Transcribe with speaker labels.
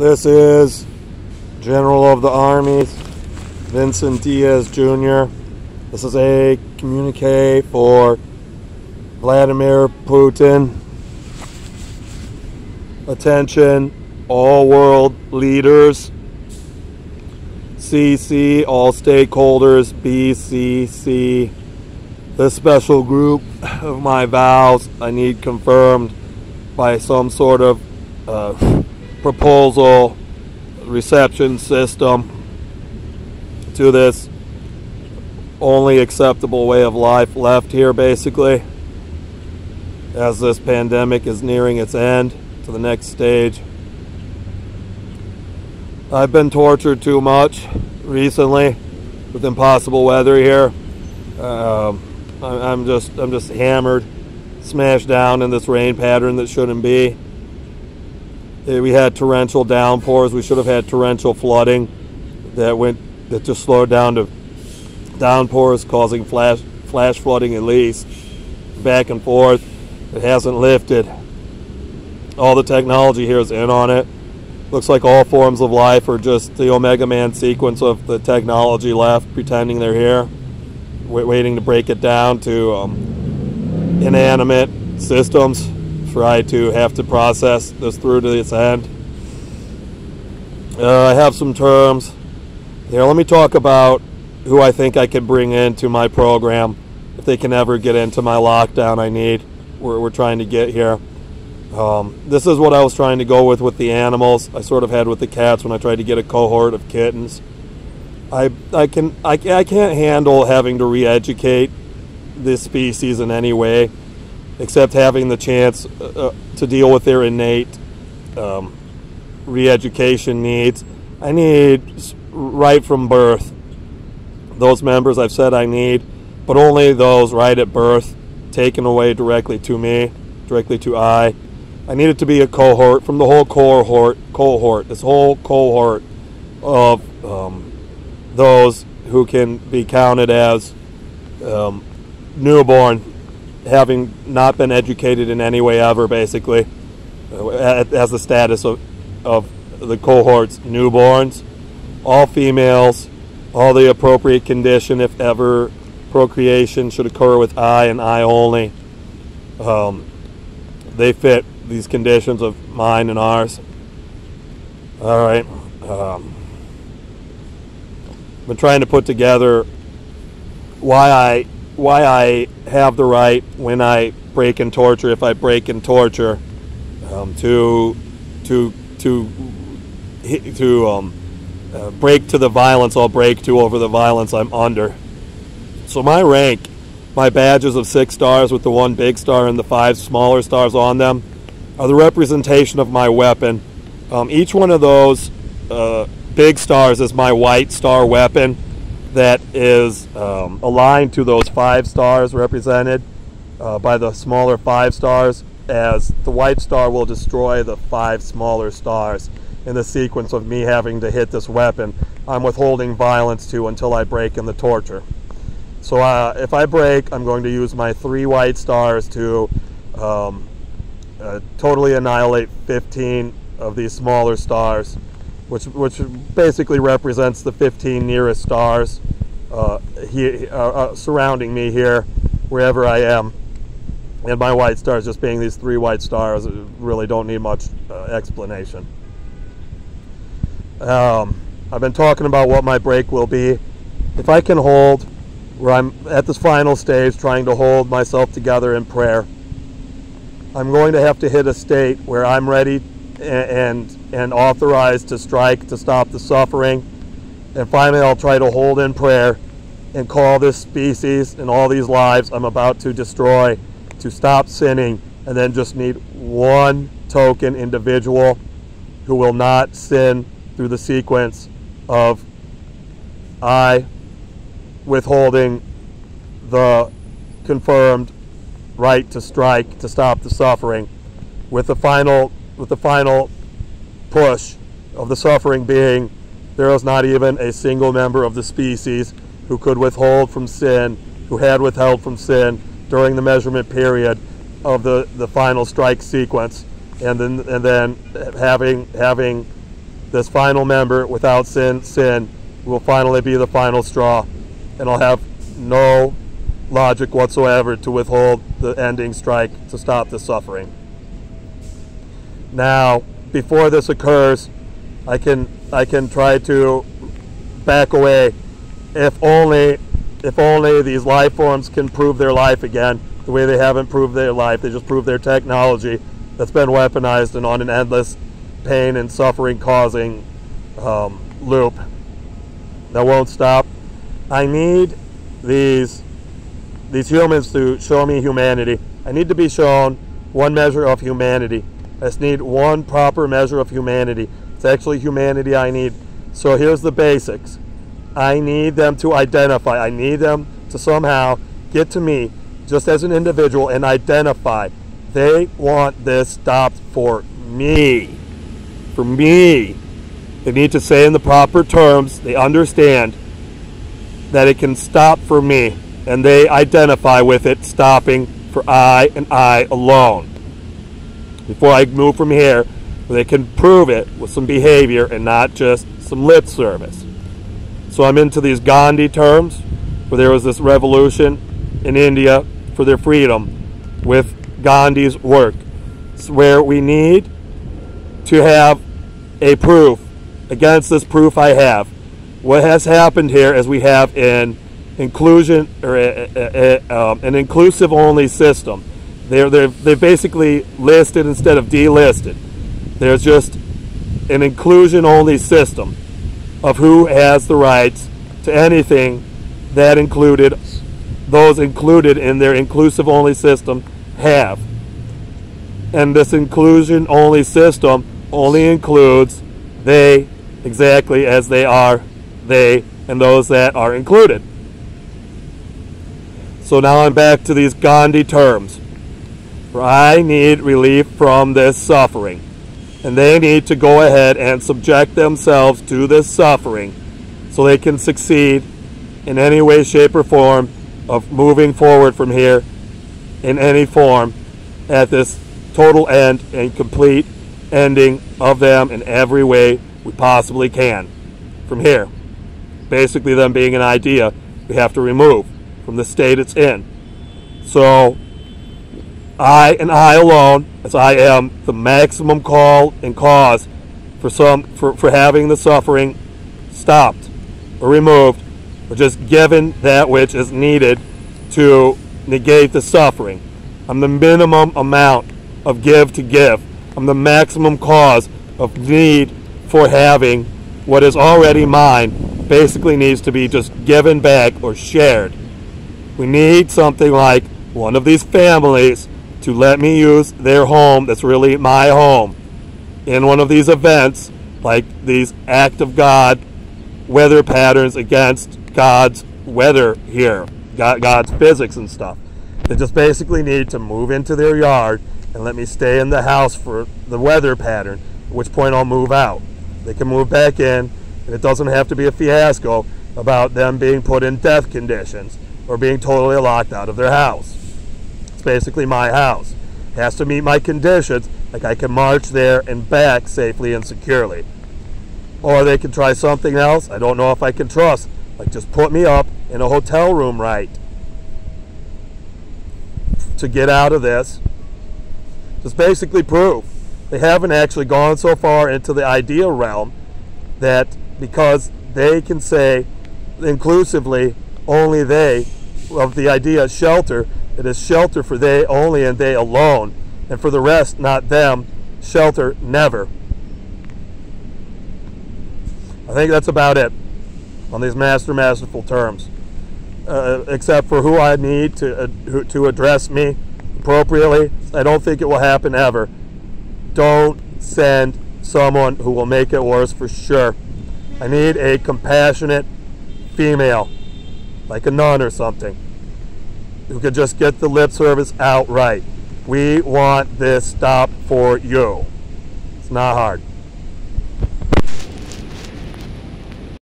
Speaker 1: This is General of the Armies, Vincent Diaz Jr. This is a communique for Vladimir Putin. Attention, all world leaders. CC, all stakeholders, BCC. This special group of my vows I need confirmed by some sort of uh, proposal reception system to this only acceptable way of life left here, basically, as this pandemic is nearing its end to the next stage. I've been tortured too much recently with impossible weather here. Um, I'm just I'm just hammered, smashed down in this rain pattern that shouldn't be. We had torrential downpours. We should have had torrential flooding that went that just slowed down to downpours, causing flash flash flooding at least back and forth. It hasn't lifted. All the technology here is in on it. Looks like all forms of life are just the Omega Man sequence of the technology left, pretending they're here, waiting to break it down to um, inanimate systems I to have to process this through to its end. Uh, I have some terms. Here, let me talk about who I think I could bring into my program if they can ever get into my lockdown I need. We're, we're trying to get here. Um, this is what I was trying to go with with the animals. I sort of had with the cats when I tried to get a cohort of kittens. I I can I, I can't handle having to re-educate this species in any way, except having the chance uh, uh to deal with their innate um, re-education needs. I need right from birth those members I've said I need, but only those right at birth, taken away directly to me, directly to I. I need it to be a cohort from the whole cohort, cohort, this whole cohort of um, those who can be counted as um, newborn, having not been educated in any way ever, basically, uh, as the status of, of the cohort's newborns, all females, all the appropriate condition, if ever procreation should occur with I and I only. Um, they fit these conditions of mine and ours. All right. Um, I've been trying to put together why I why I have the right when I break and torture, if I break and torture, um, to to to to um, uh, break to the violence I'll break to over the violence I'm under. So my rank, my badges of six stars with the one big star and the five smaller stars on them, are the representation of my weapon. Um, each one of those uh, big stars is my white star weapon that is um, aligned to those five stars represented uh, by the smaller five stars as the white star will destroy the five smaller stars in the sequence of me having to hit this weapon I'm withholding violence to until I break in the torture. So uh, if I break, I'm going to use my three white stars to um, uh, totally annihilate 15 of these smaller stars, which, which basically represents the 15 nearest stars uh, uh, uh, surrounding me here, wherever I am. And my white stars just being these three white stars really don't need much uh, explanation. Um, I've been talking about what my break will be. If I can hold, where I'm at this final stage trying to hold myself together in prayer, I'm going to have to hit a state where I'm ready and, and authorized to strike to stop the suffering. And finally, I'll try to hold in prayer and call this species and all these lives I'm about to destroy to stop sinning and then just need one token individual who will not sin through the sequence of I withholding the confirmed right to strike to stop the suffering with the final with the final push of the suffering being there is not even a single member of the species who could withhold from sin who had withheld from sin during the measurement period of the, the final strike sequence and then and then having having this final member without sin, sin will finally be the final straw. And I'll have no logic whatsoever to withhold the ending strike to stop the suffering. Now, before this occurs, I can I can try to back away if only if only these life forms can prove their life again the way they haven't proved their life. They just prove their technology that's been weaponized and on an endless pain and suffering causing um, loop that won't stop. I need these these humans to show me humanity. I need to be shown one measure of humanity. I just need one proper measure of humanity. It's actually humanity I need. So here's the basics. I need them to identify. I need them to somehow get to me just as an individual and identify. They want this stopped for me. For me. They need to say in the proper terms, they understand that it can stop for me. And they identify with it stopping for I and I alone. Before I move from here, they can prove it with some behavior and not just some lip service. So I'm into these Gandhi terms, where there was this revolution in India for their freedom with Gandhi's work. It's where we need to have a proof against this proof I have. What has happened here is we have an inclusion or a, a, a, um, an inclusive only system. They're, they're, they basically listed instead of delisted. There's just an inclusion only system of who has the rights to anything that included those included in their inclusive only system have. And this inclusion only system only includes they exactly as they are, they and those that are included. So now I'm back to these Gandhi terms. For I need relief from this suffering and they need to go ahead and subject themselves to this suffering so they can succeed in any way, shape, or form of moving forward from here in any form at this total end and complete ending of them in every way we possibly can from here. Basically, them being an idea we have to remove from the state it's in. So I and I alone, as I am the maximum call and cause for some for, for having the suffering stopped or removed, or just given that which is needed to negate the suffering. I'm the minimum amount of give to give. I'm the maximum cause of need for having what is already mine basically needs to be just given back or shared. We need something like one of these families to let me use their home that's really my home in one of these events, like these act of God weather patterns against God's weather here, God's physics and stuff. They just basically need to move into their yard and let me stay in the house for the weather pattern, at which point I'll move out. They can move back in, and it doesn't have to be a fiasco about them being put in death conditions or being totally locked out of their house. It's basically my house. It has to meet my conditions, like I can march there and back safely and securely. Or they can try something else I don't know if I can trust, like just put me up in a hotel room right to get out of this. Just basically prove they haven't actually gone so far into the ideal realm that because they can say inclusively only they of the idea of shelter it is shelter for they only and they alone, and for the rest, not them, shelter never. I think that's about it on these master masterful terms, uh, except for who I need to, uh, to address me appropriately. I don't think it will happen ever. Don't send someone who will make it worse for sure. I need a compassionate female, like a nun or something who could just get the lip service outright. We want this stop for you. It's not hard.